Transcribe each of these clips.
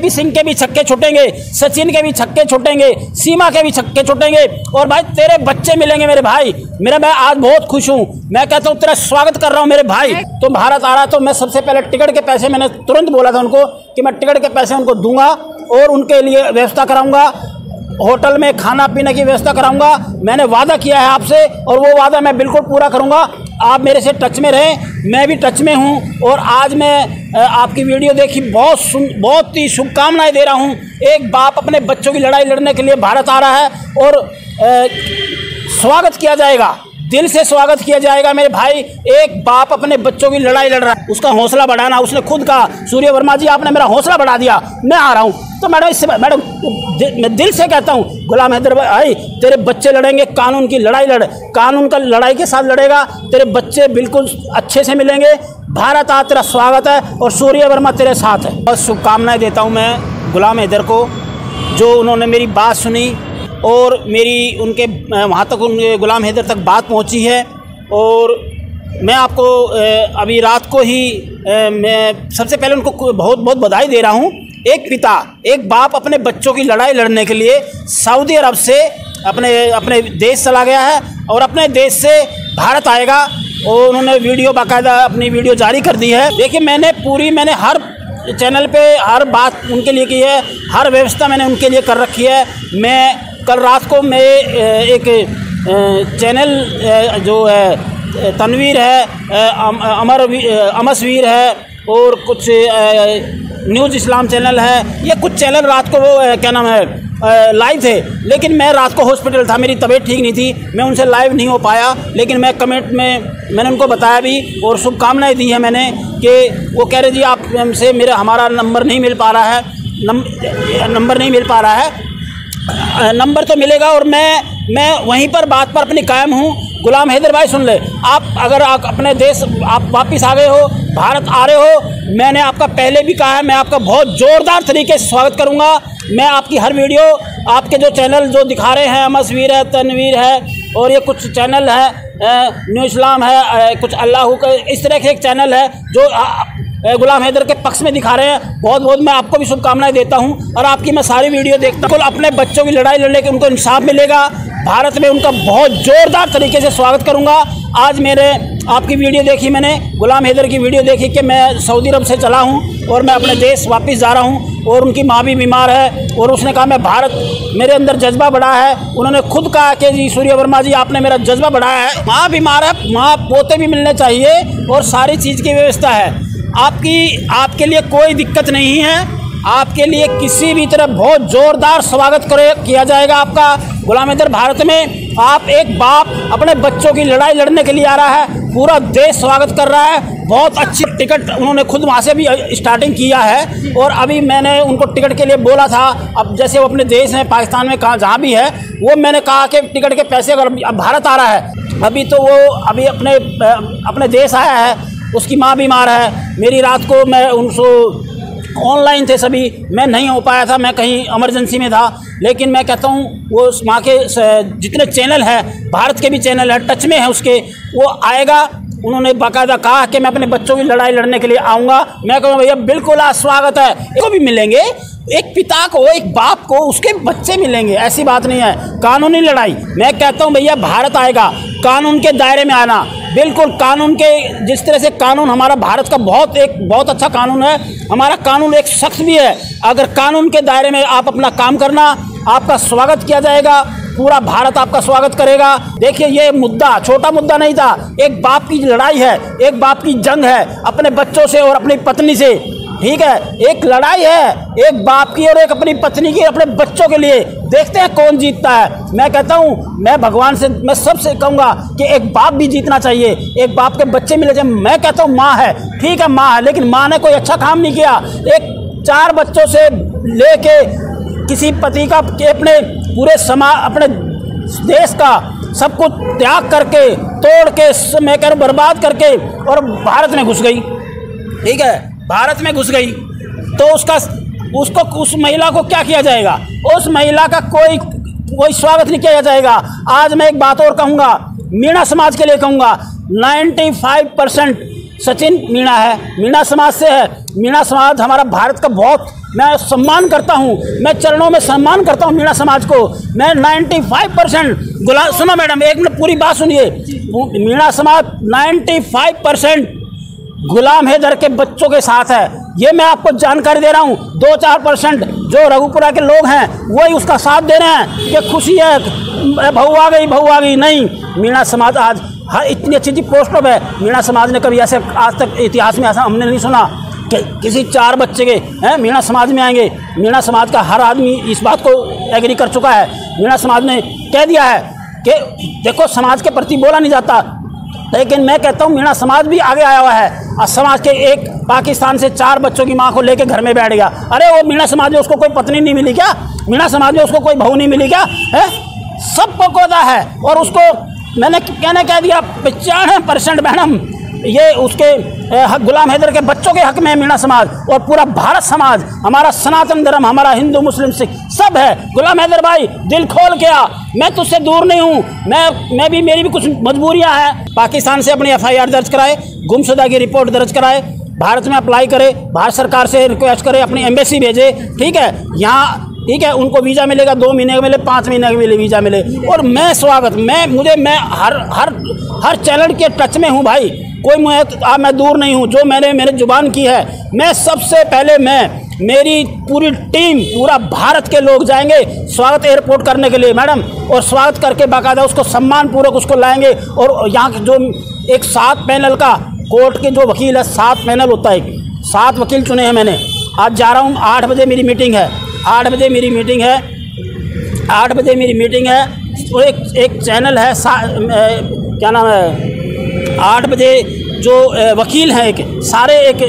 JP Singh के भी छक्के छुटेंगे, सचिन के भी छक्के छुटेंगे, सीमा के भी छक्के छुटेंगे। और भाई, तेरे बच्चे मिलेंगे मेरे भाई। मेरा मैं आज बहुत खुश हूँ। मैं कहता हूँ, तेरा स्वागत कर रहा हूँ मेरे भाई। तो भारत आ रहा तो मैं सबसे पहले टिकट के पैसे मैंने तुरंत बोला था उनको कि मैं टिकट के पैसे उनको दूँगा और उनके लिए व्यवस्था कराऊँगा। होटल में खाना पीने की व्यवस्था कराऊँगा। मैंने वादा किया है आपसे और वो वादा मैं बिल्कुल पूरा करूँगा। आप मेरे से टच में रहें, मैं भी टच में हूँ और आज मैं आपकी वीडियो देखी, बहुत सुन, बहुत ही शुभकामनाएँ दे रहा हूँ। एक बाप अपने बच्चों की लड़ाई लड़ने के लिए भारत आ रहा है और स्वागत किया जाएगा। दिल से स्वागत किया जाएगा मेरे भाई। एक बाप अपने बच्चों की लड़ाई लड़ रहा है। उसका हौसला बढ़ाना, उसने खुद कहा, सूर्य वर्मा जी, आपने मेरा हौसला बढ़ा दिया, मैं आ रहा हूँ। तो मैडम, इससे मैडम मैं दिल से कहता हूँ, गुलाम हैदर भाई तेरे बच्चे लड़ेंगे, कानून की लड़ाई लड़, कानून का लड़ाई के साथ लड़ेगा, तेरे बच्चे बिल्कुल अच्छे से मिलेंगे। भारत आ, तेरा स्वागत है और सूर्य वर्मा तेरे साथ है। बस शुभकामनाएँ देता हूँ मैं गुलाम हैदर को, जो उन्होंने मेरी बात सुनी और मेरी उनके वहाँ तक उन गुलाम हैदर तक बात पहुँची है और मैं आपको अभी रात को ही मैं सबसे पहले उनको बहुत बहुत बधाई दे रहा हूँ। एक पिता, एक बाप अपने बच्चों की लड़ाई लड़ने के लिए सऊदी अरब से अपने अपने देश चला गया है और अपने देश से भारत आएगा और उन्होंने वीडियो बाकायदा अपनी वीडियो जारी कर दी है। देखिए, मैंने पूरी, मैंने हर चैनल पे हर बात उनके लिए की है, हर व्यवस्था मैंने उनके लिए कर रखी है। मैं कल रात को मैं एक चैनल जो है तनवीर है अमर अमसवीर है, और कुछ न्यूज़ इस्लाम चैनल है, ये कुछ चैनल रात को वो क्या नाम है लाइव थे, लेकिन मैं रात को हॉस्पिटल था, मेरी तबीयत ठीक नहीं थी, मैं उनसे लाइव नहीं हो पाया, लेकिन मैं कमेंट में, मैंने उनको बताया भी, और शुभकामनाएँ दी हैं मैंने, कि वो कह रहे, जी, आप हमसे मेरा, हमारा नंबर नहीं मिल पा रहा है नंबर नहीं मिल पा रहा है नंबर तो मिलेगा और मैं मैं वहीं पर बात पर अपनी कायम हूँ। गुलाम हैदर भाई सुन ले, आप अगर आप अपने देश, आप वापस आ गए हो, भारत आ रहे हो, मैंने आपका पहले भी कहा है, मैं आपका बहुत ज़ोरदार तरीके से स्वागत करूँगा। मैं आपकी हर वीडियो, आपके जो चैनल जो दिखा रहे हैं अमसवीर है, तनवीर है, और ये कुछ चैनल है न्यू इस्लाम है कुछ अल्लाह का, इस तरह के एक चैनल है, जो गुलाम हैदर के पक्ष में दिखा रहे हैं। बहुत बहुत मैं आपको भी शुभकामनाएँ देता हूँ और आपकी मैं सारी वीडियो देखता हूँ। अपने बच्चों की लड़ाई लड़ने के उनको इंसाफ मिलेगा। भारत में उनका बहुत ज़ोरदार तरीके से स्वागत करूँगा। आज मेरे, आपकी वीडियो देखी मैंने, गुलाम हैदर की वीडियो देखी कि मैं सऊदी अरब से चला हूँ और मैं अपने देश वापस जा रहा हूँ और उनकी माँ भी बीमार है और उसने कहा, मैं भारत, मेरे अंदर जज्बा बढ़ा है। उन्होंने खुद कहा कि, जी, सूर्य वर्मा जी, आपने मेरा जज्बा बढ़ाया है। माँ बीमार है, माँ, पोते भी मिलने चाहिए और सारी चीज़ की व्यवस्था है। आपकी, आपके लिए कोई दिक्कत नहीं है। आपके लिए किसी भी तरह बहुत जोरदार स्वागत करे, किया जाएगा आपका। गुलाम हैदर भारत में आप एक बाप अपने बच्चों की लड़ाई लड़ने के लिए आ रहा है। पूरा देश स्वागत कर रहा है। बहुत अच्छी टिकट उन्होंने खुद वहाँ से भी स्टार्टिंग किया है। और अभी मैंने उनको टिकट के लिए बोला था। अब जैसे वो अपने देश में, पाकिस्तान में कहाँ, जहाँ भी है, वो मैंने कहा कि टिकट के पैसे अगर अब भारत आ रहा है, अभी तो वो अभी अपने अपने देश आया है। उसकी माँ बीमार है। मेरी रात को मैं उनको ऑनलाइन थे सभी। मैं नहीं हो पाया था, मैं कहीं इमरजेंसी में था। लेकिन मैं कहता हूँ, वो उस माँ के जितने चैनल हैं, भारत के भी चैनल हैं टच में है उसके, वो आएगा। उन्होंने बाकायदा कहा कि मैं अपने बच्चों की लड़ाई लड़ने के लिए आऊँगा। मैं कहूँगा, भैया, बिल्कुल आज स्वागत है। इसको भी मिलेंगे। एक पिता को, एक बाप को उसके बच्चे मिलेंगे, ऐसी बात नहीं है। कानूनी लड़ाई। मैं कहता हूँ, भैया, भारत आएगा। कानून के दायरे में आना। बिल्कुल, कानून के, जिस तरह से कानून हमारा भारत का बहुत एक, बहुत अच्छा कानून है, हमारा कानून एक शख्स भी है। अगर कानून के दायरे में आप अपना काम करना, आपका स्वागत किया जाएगा, पूरा भारत आपका स्वागत करेगा। देखिए, ये मुद्दा, छोटा मुद्दा नहीं था। एक बाप की लड़ाई है, एक बाप की जंग है, अपने बच्चों से और अपनी पत्नी से। ठीक है? एक लड़ाई है, एक बाप की और एक अपनी पत्नी की, अपने बच्चों के लिए। देखते हैं कौन जीतता है। मैं कहता हूँ, मैं भगवान से, मैं सबसे कहूँगा कि एक बाप भी जीतना चाहिए। एक बाप के बच्चे मिले जाए मैं कहता हूँ माँ है, ठीक है, माँ है, लेकिन माँ ने कोई अच्छा काम नहीं किया। एक चार बच्चों से लेके किसी पति का, के अपने पूरे समा, अपने देश का सब कुछ त्याग करके, तोड़ के, मैं कह बर्बाद करके, और भारत में घुस गई। ठीक है? भारत में घुस गई। तो उसका उसको, उस महिला को क्या किया जाएगा? उस महिला का कोई कोई स्वागत नहीं किया जाएगा। आज मैं एक बात और कहूँगा, मीणा समाज के लिए कहूँगा 95 परसेंट सचिन मीणा है। मीणा समाज से है। मीणा समाज हमारा भारत का बहुत, मैं सम्मान करता हूँ। मैं चरणों में सम्मान करता हूँ मीणा समाज को। मैं 95 परसेंट गुलाम सुनो मैडम, एक मिनट पूरी बात सुनिए। मीणा समाज 95 परसेंट गुलाम हैदर के बच्चों के साथ है। ये मैं आपको जानकारी दे रहा हूँ। दो चार परसेंट जो रघुपुरा के लोग हैं, वही उसका साथ दे रहे हैं कि खुशी है बहू आ गई, बहू आ गई। नहीं, मीणा समाज आज हर इतनी अच्छी अच्छी पोस्टों पर मीणा समाज ने कभी ऐसे आज तक इतिहास में ऐसा हमने नहीं सुना कि किसी चार बच्चे के, हैं, मीणा समाज में आएँगे। मीणा समाज का हर आदमी इस बात को एग्री कर चुका है। मीणा समाज ने कह दिया है कि देखो, समाज के प्रति बोला नहीं जाता। लेकिन मैं कहता हूँ, मीणा, समाज भी आगे आया हुआ है। और समाज के एक पाकिस्तान से चार बच्चों की माँ को लेकर घर में बैठ गया। अरे वो मीणा, समाज में उसको कोई पत्नी नहीं मिली क्या? मीणा, समाज में उसको कोई बहू नहीं मिली क्या? है? सब पकौदा है। और उसको मैंने कहने कह दिया, पचानवे परसेंट, मैडम ये उसके गुलाम हैदर के बच्चों के हक में मीणा समाज और पूरा भारत समाज, हमारा सनातन धर्म, हमारा हिंदू, मुस्लिम, सिख, सब है। गुलाम हैदर भाई, दिल खोल के आ। मैं तुझसे दूर नहीं हूँ। मैं मैं भी, मेरी भी कुछ मजबूरियाँ हैं। पाकिस्तान से अपनी एफआईआर दर्ज कराए गुमशुदा की रिपोर्ट दर्ज कराए। भारत में अप्लाई करे, भारत सरकार से रिक्वेस्ट करे, अपनी एम्बेसी भेजे। ठीक है? यहाँ ठीक है उनको वीज़ा मिलेगा दो महीने का मिले पाँच महीने का मिले वीज़ा मिले। और मैं स्वागत मैं मुझे मैं हर हर हर चैनल के टच में हूँ भाई। कोई मैं आ, मैं दूर नहीं हूँ जो मैंने मेरे ज़ुबान की है। मैं सबसे पहले मैं मेरी पूरी टीम पूरा भारत के लोग जाएँगे स्वागत एयरपोर्ट करने के लिए मैडम। और स्वागत करके बाकायदा उसको सम्मान पूर्वक उसको लाएँगे। और यहाँ जो एक सात पैनल का कोर्ट के जो वकील है सात पैनल होता है। सात वकील चुने हैं मैंने। आज जा रहा हूँ आठ बजे मेरी मीटिंग है। आठ बजे मेरी मीटिंग है। आठ बजे मेरी मीटिंग है। एक एक चैनल है क्या नाम है? आठ बजे जो वकील हैं एक, सारे एक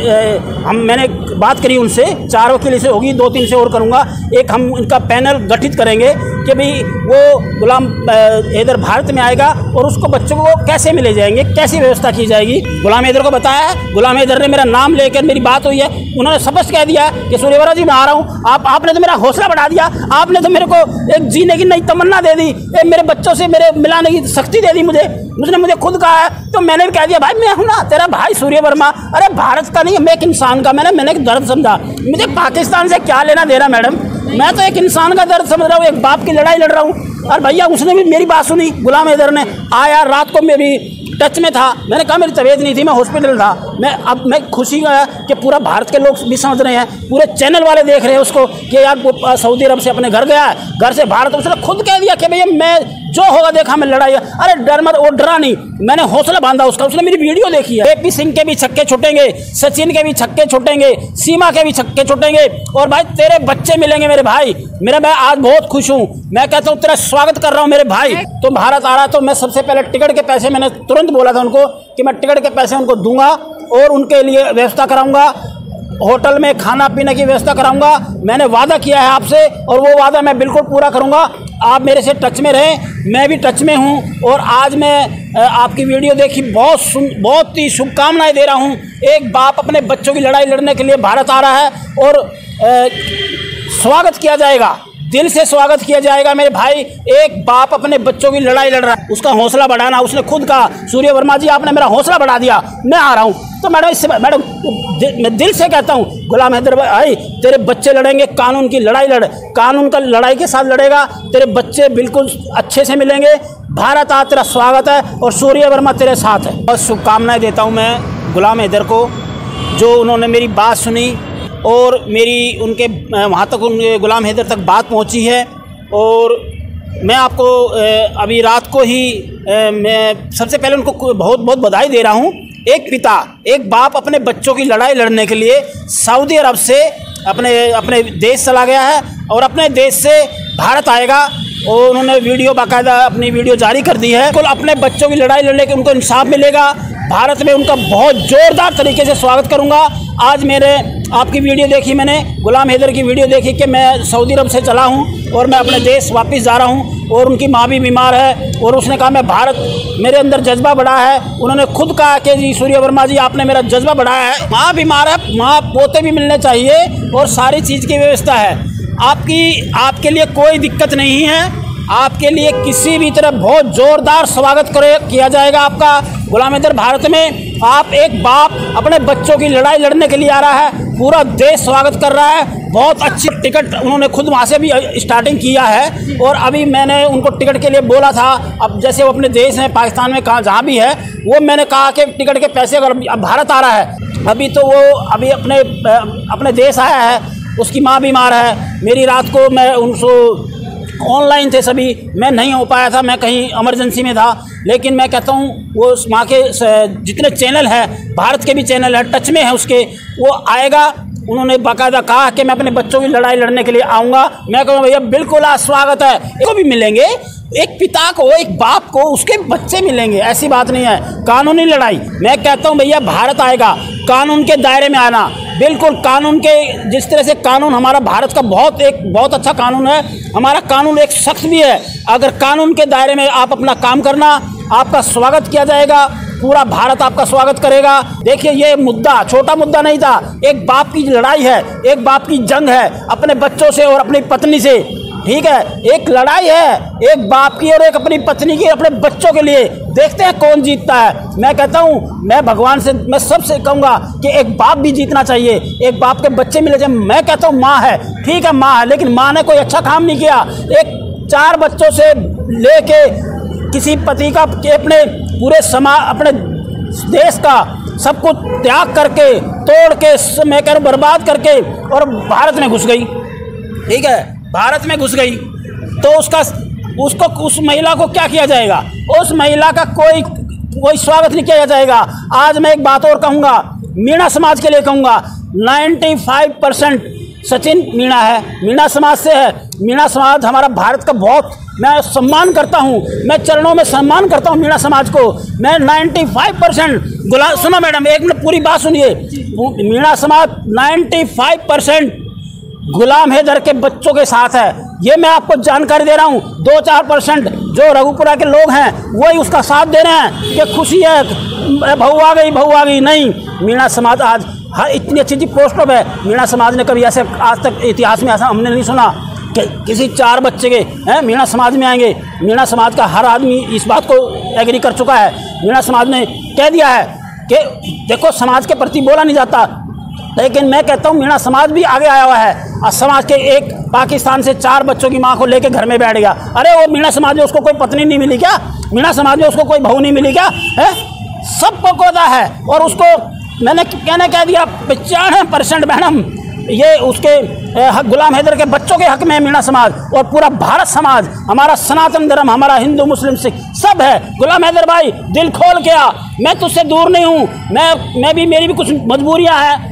हम, मैंने बात करी उनसे, चार वकील से होगी, दो तीन से और करूँगा। एक हम, इनका पैनल गठित करेंगे। कि भाई वो गुलाम हैदर भारत में आएगा और उसको बच्चों को कैसे मिले जाएँगे? कैसी व्यवस्था की जाएगी? गुलाम हैदर को बताया है गुलाम हैदर ने मेरा नाम लेकर मेरी बात हुई है। उन्होंने स्पष्ट कह दिया कि सूर्यवरा जी, मैं आ रहा हूँ। आप, आपने तो मेरा हौसला बढ़ा दिया। आपने तो मेरे को एक जीने की नई तमन्ना दे दी। एक मेरे बच्चों से मेरे मिलाने की शक्ति दे दी मुझे। उसने मुझे खुद कहा है। तो मैंने भी कह दिया, भाई, मैं हूँ ना, तेरा भाई सूर्य वर्मा। अरे, भारत का नहीं, मैं एक इंसान का, मैंने मैंने एक दर्द समझा। मुझे पाकिस्तान से क्या लेना दे रहा मैडम? मैं तो एक इंसान का दर्द समझ रहा हूँ, एक बाप की लड़ाई लड़ रहा हूँ। और भैया, उसने भी मेरी बात सुनी, गुलाम हैदर ने। आया, रात को मेरी टच में था। मैंने कहा, मेरी तबीयत नहीं थी, मैं हॉस्पिटल था। मैं अब, मैं खुशी का कि पूरा भारत के लोग भी समझ रहे हैं, पूरे चैनल वाले देख रहे हैं उसको कि यार सऊदी अरब से अपने घर गया है, घर से भारत उसने खुद कह दिया कि भैया, मैं जो होगा देखा, मैं लड़ाई अरे डर मत, वो डरा नहीं। मैंने हौसला बांधा उसका, उसने मेरी वीडियो देखी है। ए सिंह के भी छक्के छुटेंगे, सचिन के भी छक्के छुटेंगे, सीमा के भी छक्के छुटेंगे, और भाई तेरे बच्चे मिलेंगे मेरे भाई। मेरा मैं आज बहुत खुश हूँ। मैं कहता हूँ, तेरा स्वागत कर रहा हूँ मेरे भाई। तो भारत आ रहा तो मैं सबसे पहले टिकट के पैसे मैंने तुरंत बोला था उनको कि मैं टिकट के पैसे उनको दूँगा और उनके लिए व्यवस्था कराऊँगा। होटल में खाना पीने की व्यवस्था कराऊँगा। मैंने वादा किया है आपसे और वो वादा मैं बिल्कुल पूरा करूँगा। आप मेरे से टच में रहें, मैं भी टच में हूँ और आज मैं आपकी वीडियो देखी, बहुत बहुत ही शुभकामनाएँ दे रहा हूँ। एक बाप अपने बच्चों की लड़ाई लड़ने के लिए भारत आ रहा है और स्वागत किया जाएगा। दिल से स्वागत किया जाएगा मेरे भाई। एक बाप अपने बच्चों की लड़ाई लड़ रहा है। उसका हौसला बढ़ाना, उसने खुद कहा, सूर्य वर्मा जी, आपने मेरा हौसला बढ़ा दिया, मैं आ रहा हूँ। तो मैडम, इससे मैडम मैं दिल से कहता हूँ, गुलाम हैदर भाई तेरे बच्चे लड़ेंगे, कानून की लड़ाई लड़, कानून का लड़ाई के साथ लड़ेगा, तेरे बच्चे बिल्कुल अच्छे से मिलेंगे। भारत आ, तेरा स्वागत है और सूर्य वर्मा तेरे साथ है। बस शुभकामनाएँ देता हूँ मैं गुलाम हैदर को, जो उन्होंने मेरी बात सुनी और मेरी उनके वहाँ तक उन गुलाम हैदर तक बात पहुँची है और मैं आपको अभी रात को ही मैं सबसे पहले उनको बहुत बहुत बधाई दे रहा हूँ। एक पिता, एक बाप अपने बच्चों की लड़ाई लड़ने के लिए सऊदी अरब से अपने अपने देश चला गया है और अपने देश से भारत आएगा और उन्होंने वीडियो बाकायदा अपनी वीडियो जारी कर दी है। कुल अपने बच्चों की लड़ाई लड़ने के उनको इंसाफ मिलेगा। भारत में उनका बहुत ज़ोरदार तरीके से स्वागत करूँगा। आज मेरे आपकी वीडियो देखी मैंने, गुलाम हैदर की वीडियो देखी कि मैं सऊदी अरब से चला हूँ और मैं अपने देश वापस जा रहा हूँ और उनकी माँ भी बीमार है और उसने कहा, मैं भारत, मेरे अंदर जज्बा बढ़ा है। उन्होंने खुद कहा कि, जी, सूर्य वर्मा जी, आपने मेरा जज्बा बढ़ाया है। माँ बीमार है, माँ, पोते भी मिलने चाहिए और सारी चीज़ की व्यवस्था है। आपकी, आपके लिए कोई दिक्कत नहीं है। आपके लिए किसी भी तरह बहुत ज़ोरदार स्वागत करे, किया जाएगा आपका। गुलाम हैदर, भारत में आप एक बाप अपने बच्चों की लड़ाई लड़ने के लिए आ रहा है। पूरा देश स्वागत कर रहा है। बहुत अच्छी टिकट उन्होंने खुद वहाँ से भी स्टार्टिंग किया है। और अभी मैंने उनको टिकट के लिए बोला था, अब जैसे वो अपने देश हैं, पाकिस्तान में कहाँ, जहाँ भी है, वो मैंने कहा कि टिकट के पैसे अगर अब भारत आ रहा है, अभी तो वो अभी अपने अपने देश आया है, उसकी माँ बीमार है, मेरी रात को मैं उनको ऑनलाइन थे सभी। मैं नहीं हो पाया था, मैं कहीं इमरजेंसी में था। लेकिन मैं कहता हूँ, वो माँ के जितने चैनल है, भारत के भी चैनल है टच में है उसके, वो आएगा। उन्होंने बाकायदा कहा कि मैं अपने बच्चों की लड़ाई लड़ने के लिए आऊँगा। मैं कहूँगा, भैया, बिल्कुल आज स्वागत है। इसको भी मिलेंगे। एक पिता को, एक बाप को उसके बच्चे मिलेंगे, ऐसी बात नहीं है। कानूनी लड़ाई। मैं कहता हूँ, भैया, भारत आएगा। कानून के दायरे में आना। बिल्कुल, कानून के, जिस तरह से कानून हमारा भारत का बहुत एक, बहुत अच्छा कानून है, हमारा कानून एक सख्त भी है। अगर कानून के दायरे में आप अपना काम करना, आपका स्वागत किया जाएगा, पूरा भारत आपका स्वागत करेगा। देखिए, ये मुद्दा, छोटा मुद्दा नहीं था। एक बाप की लड़ाई है, एक बाप की जंग है, अपने बच्चों से और अपनी पत्नी से। ठीक है? एक लड़ाई है, एक बाप की और एक अपनी पत्नी की, अपने बच्चों के लिए। देखते हैं कौन जीतता है। मैं कहता हूँ, मैं भगवान से, मैं सबसे कहूँगा कि एक बाप भी जीतना चाहिए। एक बाप के बच्चे मिले जाए मैं कहता हूँ माँ है, ठीक है, माँ है, लेकिन माँ ने कोई अच्छा काम नहीं किया। एक चार बच्चों से लेके किसी पति का अपने पूरे समाज अपने देश का सब कुछ त्याग करके, तोड़ के मैं कह बर्बाद करके और भारत में घुस गई। ठीक है? भारत में घुस गई तो उसका उसको, उस महिला को क्या किया जाएगा? उस महिला का कोई कोई स्वागत नहीं किया जाएगा। आज मैं एक बात और कहूँगा, मीणा समाज के लिए कहूँगा 95 परसेंट सचिन मीणा है। मीणा समाज से है। मीणा समाज हमारा भारत का बहुत, मैं सम्मान करता हूँ। मैं चरणों में सम्मान करता हूँ मीणा समाज को। मैं 95 परसेंट गुलाम सुनो मैडम, एक मिनट पूरी बात सुनिए। मीणा समाज 95 परसेंट गुलाम हैदर के बच्चों के साथ है। ये मैं आपको जानकारी दे रहा हूँ। दो चार परसेंट जो रघुपुरा के लोग हैं, वही उसका साथ दे रहे हैं कि खुशी है बहू आ गई, बहू आ गई। नहीं, मीणा समाज आज हर इतनी अच्छी अच्छी पोस्ट पर है। मीणा समाज ने कभी ऐसे आज तक इतिहास में ऐसा हमने नहीं सुना कि किसी चार बच्चे के, हैं, मीणा समाज में आएँगे। मीणा समाज का हर आदमी इस बात को एग्री कर चुका है। मीणा समाज ने कह दिया है कि देखो, समाज के प्रति बोला नहीं जाता। लेकिन मैं कहता हूँ, मीणा, समाज भी आगे आया हुआ है। और समाज के एक पाकिस्तान से चार बच्चों की माँ को लेकर घर में बैठ गया। अरे, वो मीणा, समाज में उसको कोई पत्नी नहीं मिली क्या? मीणा, समाज में उसको कोई बहू नहीं मिली क्या? है? सबको कोदा है। और उसको मैंने कहने कह दिया, पचानवे परसेंट मैडम ये उसके गुलाम हैदर के बच्चों के हक में है मीणा, समाज। और पूरा भारत समाज, हमारा सनातन धर्म, हमारा हिंदू, मुस्लिम, सिख, सब है। गुलाम हैदर भाई, दिल खोल आ। मैं तुझसे दूर नहीं हूँ। मैं मैं भी, मेरी भी कुछ मजबूरियाँ हैं।